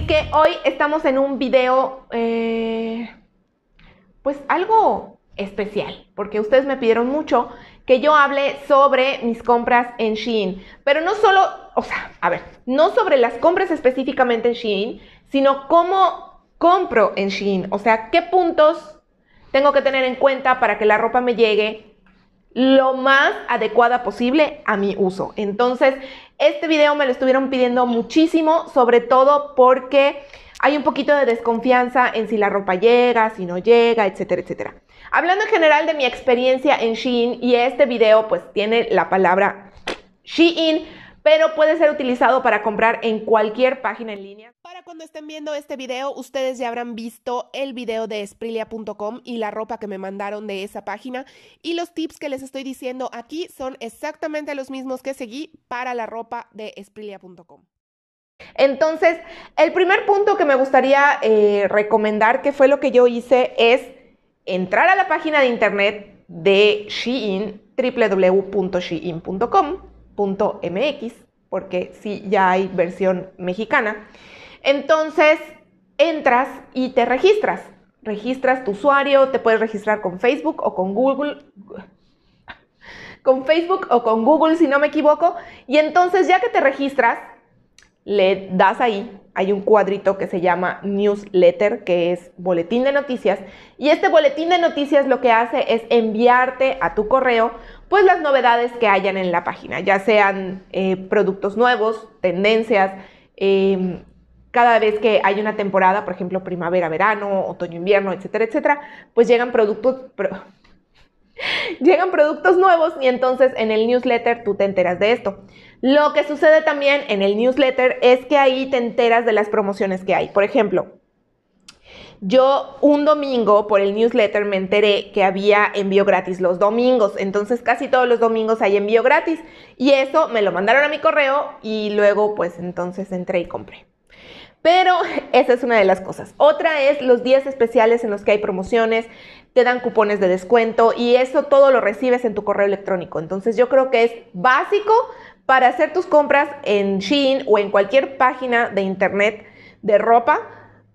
que hoy estamos en un video, eh, pues algo especial, porque ustedes me pidieron mucho que yo hable sobre mis compras en Shein, pero no solo, o sea, a ver, no sobre las compras específicamente en Shein, sino cómo compro en Shein, o sea, qué puntos tengo que tener en cuenta para que la ropa me llegue lo más adecuada posible a mi uso. Entonces, este video me lo estuvieron pidiendo muchísimo, sobre todo porque hay un poquito de desconfianza en si la ropa llega, si no llega, etcétera, etcétera. Hablando en general de mi experiencia en Shein y este video pues tiene la palabra Shein, pero puede ser utilizado para comprar en cualquier página en línea. Para cuando estén viendo este video, ustedes ya habrán visto el video de Sprilia.com y la ropa que me mandaron de esa página. Y los tips que les estoy diciendo aquí son exactamente los mismos que seguí para la ropa de Sprilia.com. Entonces, el primer punto que me gustaría eh, recomendar, que fue lo que yo hice, es entrar a la página de internet de Shein, www.shein.com.mx, porque sí, ya hay versión mexicana. Entonces, entras y te registras. Registras tu usuario, te puedes registrar con Facebook o con Google. Con Facebook o con Google, si no me equivoco. Y entonces, ya que te registras, le das ahí, hay un cuadrito que se llama newsletter, que es boletín de noticias, y este boletín de noticias lo que hace es enviarte a tu correo pues las novedades que hayan en la página, ya sean eh, productos nuevos, tendencias, em, cada vez que hay una temporada, por ejemplo, primavera, verano, otoño, invierno, etcétera, etcétera, pues llegan productos, llegan productos nuevos y entonces en el newsletter tú te enteras de esto. Lo que sucede también en el newsletter es que ahí te enteras de las promociones que hay. Por ejemplo, yo un domingo por el newsletter me enteré que había envío gratis los domingos, entonces casi todos los domingos hay envío gratis y eso me lo mandaron a mi correo y luego pues entonces entré y compré. Pero esa es una de las cosas. Otra es los días especiales en los que hay promociones, te dan cupones de descuento y eso todo lo recibes en tu correo electrónico. Entonces yo creo que es básico para hacer tus compras en Shein o en cualquier página de internet de ropa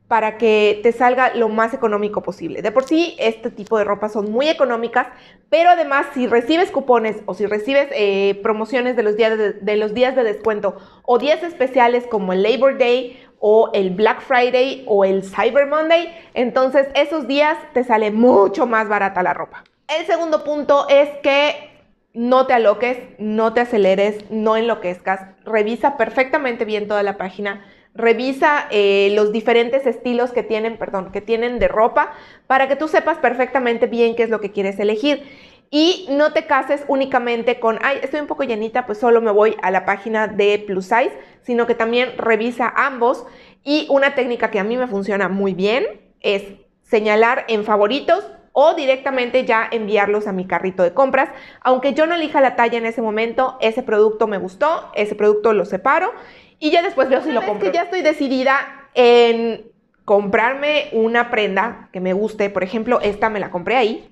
para que te salga lo más económico posible. De por sí, este tipo de ropa son muy económicas, pero además si recibes cupones o si recibes eh, promociones de los, días de, los días de descuento o días especiales como el Labor Day o el Black Friday o el Cyber Monday, entonces esos días te sale mucho más barata la ropa. El segundo punto es que no te aloques, no te aceleres, no enloquezcas, revisa perfectamente bien toda la página, revisa eh, los diferentes estilos que tienen, perdón, que tienen de ropa para que tú sepas perfectamente bien qué es lo que quieres elegir. Y no te cases únicamente con, ay, estoy un poco llenita, pues solo me voy a la página de Plus Size, sino que también revisa ambos. Y una técnica que a mí me funciona muy bien es señalar en favoritos o directamente ya enviarlos a mi carrito de compras. Aunque yo no elija la talla en ese momento, ese producto me gustó, ese producto lo separo y ya después veo si lo compro. que ya estoy decidida en comprarme una prenda que me guste, por ejemplo, esta me la compré ahí.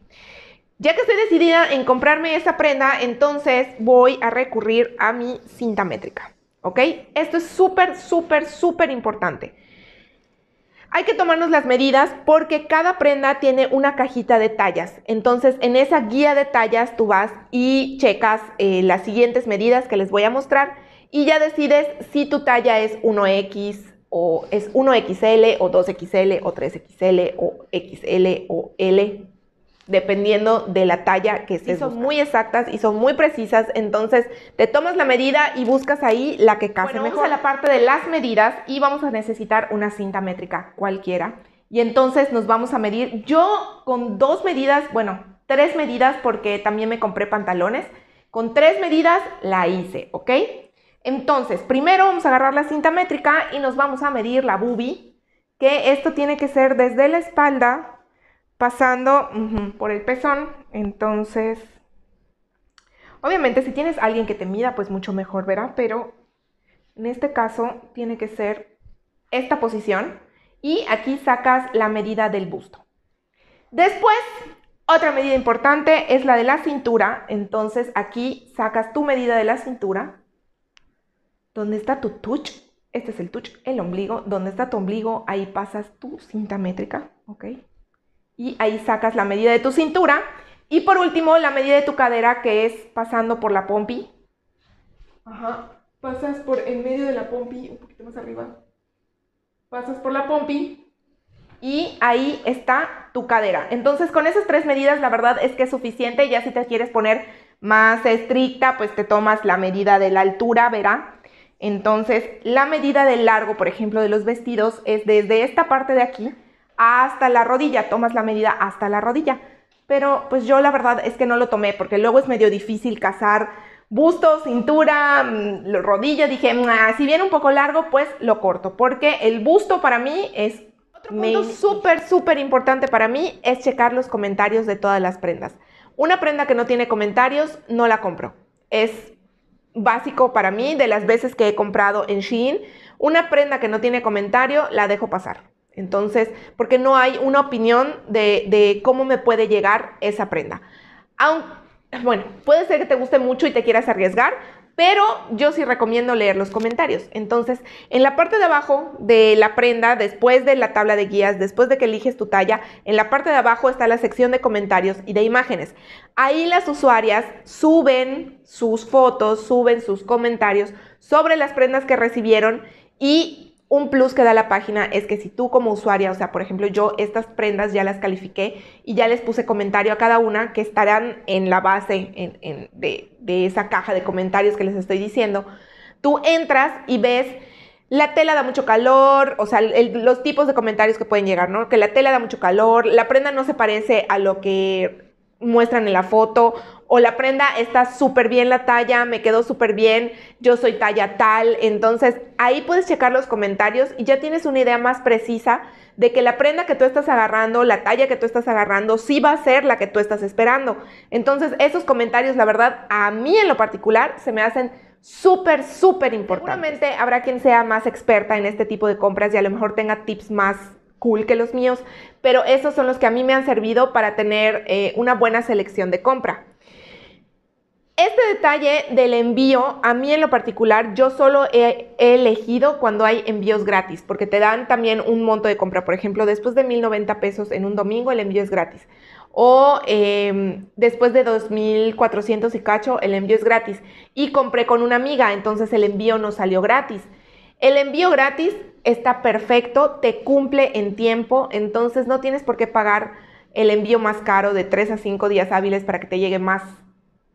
Ya que estoy decidida en comprarme esa prenda, entonces voy a recurrir a mi cinta métrica. ¿Ok? Esto es súper, súper, súper importante. Hay que tomarnos las medidas porque cada prenda tiene una cajita de tallas. Entonces, en esa guía de tallas tú vas y checas eh, las siguientes medidas que les voy a mostrar y ya decides si tu talla es 1X o es 1XL o 2XL o 3XL o XL o L dependiendo de la talla que estés. son muy exactas y son muy precisas, entonces te tomas la medida y buscas ahí la que case mejor. Vamos a la parte de las medidas y vamos a necesitar una cinta métrica cualquiera. Y entonces nos vamos a medir. Yo con dos medidas, bueno, tres medidas porque también me compré pantalones. Con tres medidas la hice, ¿ok? Entonces, primero vamos a agarrar la cinta métrica y nos vamos a medir la boobie, que esto tiene que ser desde la espalda pasando por el pezón. Entonces, obviamente si tienes alguien que te mida, pues mucho mejor, ¿verdad? Pero en este caso tiene que ser esta posición y aquí sacas la medida del busto. Después, otra medida importante es la de la cintura. Entonces aquí sacas tu medida de la cintura. ¿Dónde está tu touch? Este es el touch, el ombligo. Donde está tu ombligo, ahí pasas tu cinta métrica, ¿ok? Y ahí sacas la medida de tu cintura. Y por último, la medida de tu cadera, que es pasando por la pompi. Ajá. Pasas por en medio de la pompi, un poquito más arriba. Pasas por la pompi y ahí está tu cadera. Entonces, con esas tres medidas, la verdad es que es suficiente. Ya si te quieres poner más estricta, pues te tomas la medida de la altura, verá. Entonces, la medida del largo, por ejemplo, de los vestidos es desde esta parte de aquí hasta la rodilla. Tomas la medida hasta la rodilla. Pero pues yo la verdad es que no lo tomé porque luego es medio difícil cazar busto, cintura, mm, rodilla. Dije, si viene un poco largo, pues lo corto. Porque el busto para mí es otro punto súper, súper importante para mí es checar los comentarios de todas las prendas. Una prenda que no tiene comentarios, no la compro. Es básico para mí de las veces que he comprado en Shein. Una prenda que no tiene comentario, la dejo pasar. Entonces, porque no hay una opinión de, cómo me puede llegar esa prenda. Aunque, bueno, puede ser que te guste mucho y te quieras arriesgar, pero yo sí recomiendo leer los comentarios. Entonces, en la parte de abajo de la prenda, después de la tabla de guías, después de que eliges tu talla, en la parte de abajo está la sección de comentarios y de imágenes. Ahí las usuarias suben sus fotos, suben sus comentarios sobre las prendas que recibieron y un plus que da la página es que si tú como usuaria, o sea, por ejemplo, yo estas prendas ya las califiqué y ya les puse comentario a cada una que estarán en la base de, esa caja de comentarios que les estoy diciendo, tú entras y ves la tela da mucho calor, o sea, los tipos de comentarios que pueden llegar, ¿no? Que la tela da mucho calor, la prenda no se parece a lo que muestran en la foto, o la prenda está súper bien la talla, me quedó súper bien, yo soy talla tal. Entonces ahí puedes checar los comentarios y ya tienes una idea más precisa de que la prenda que tú estás agarrando, la talla que tú estás agarrando, sí va a ser la que tú estás esperando. Entonces esos comentarios, la verdad, a mí en lo particular se me hacen súper, súper importantes. Seguramente habrá quien sea más experta en este tipo de compras y a lo mejor tenga tips más cool que los míos, pero esos son los que a mí me han servido para tener eh, una buena selección de compra. Este detalle del envío, a mí en lo particular, yo solo he, elegido cuando hay envíos gratis, porque te dan también un monto de compra. Por ejemplo, después de 1.090 pesos en un domingo, el envío es gratis. O em, después de 2.400 y cacho, el envío es gratis. Y compré con una amiga, entonces el envío no salió gratis. El envío gratis está perfecto, te cumple en tiempo, entonces no tienes por qué pagar el envío más caro de 3 a 5 días hábiles para que te llegue más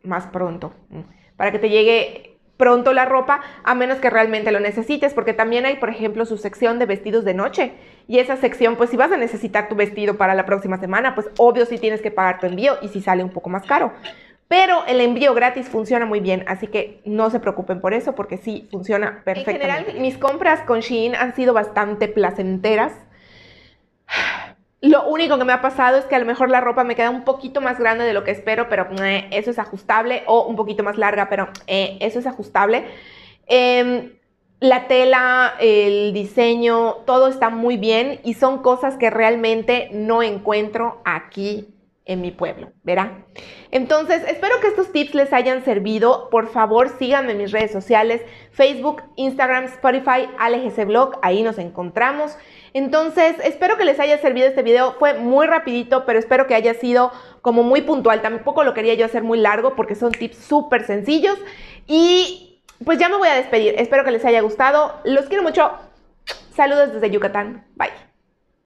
más pronto, para que te llegue pronto la ropa, a menos que realmente lo necesites, porque también hay, por ejemplo, su sección de vestidos de noche. Y esa sección, pues si vas a necesitar tu vestido para la próxima semana, pues obvio si tienes que pagar tu envío y si sale un poco más caro. Pero el envío gratis funciona muy bien, así que no se preocupen por eso, porque sí, funciona perfectamente. En general, mis compras con Shein han sido bastante placenteras. Lo único que me ha pasado es que a lo mejor la ropa me queda un poquito más grande de lo que espero, pero eh, eso es ajustable, o un poquito más larga, pero eh, eso es ajustable. Em, la tela, el diseño, todo está muy bien y son cosas que realmente no encuentro aquí en mi pueblo, ¿verá? Entonces, espero que estos tips les hayan servido. Por favor, síganme en mis redes sociales, Facebook, Instagram, Spotify, ALGC Blog, ahí nos encontramos. Entonces, espero que les haya servido este video. Fue muy rapidito, pero espero que haya sido como muy puntual. Tampoco lo quería yo hacer muy largo porque son tips súper sencillos. Y pues ya me voy a despedir. Espero que les haya gustado. Los quiero mucho. Saludos desde Yucatán. Bye.